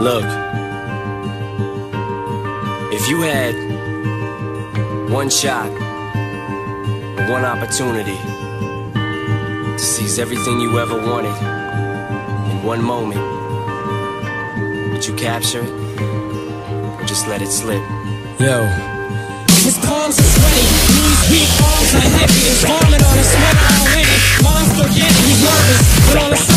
Look, if you had one shot, one opportunity to seize everything you ever wanted in one moment, would you capture it or just let it slip? Yo. His palms are sweaty, knees weak, arms are heavy. His vomit on his sweater already. Mom's forgetting he's nervous, but on the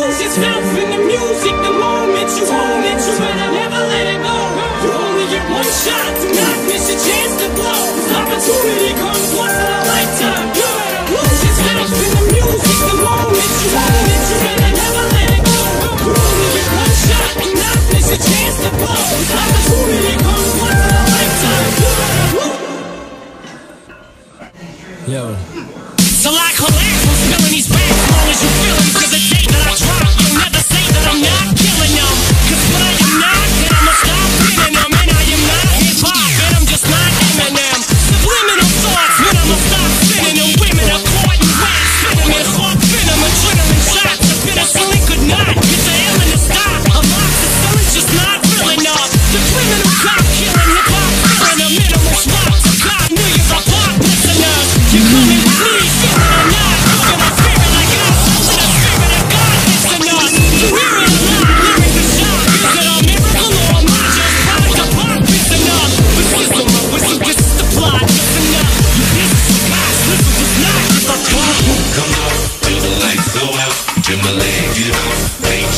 lose yourself in the music. The moment you own it, you better never let it go. You only get one shot, do not miss your chance to blow. Opportunity comes once in a lifetime. You better lose yourself in the music. The moment you own it, you better never let it go. You only get one shot, do not miss your chance to blow. Opportunity comes once in a lifetime. You better lose. Yo. So like relax, I'm spilling these facts long as you feel them. Cause the day that I drop, you'll never say that I'm not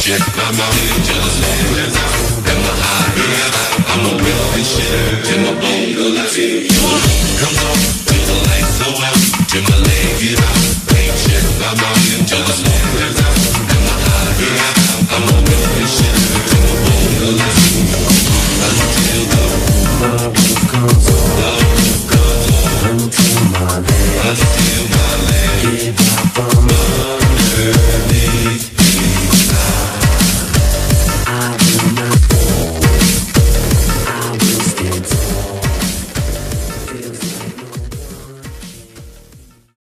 check, I'm out here just my here, I'm a shit. Till my bone go like it. Come on,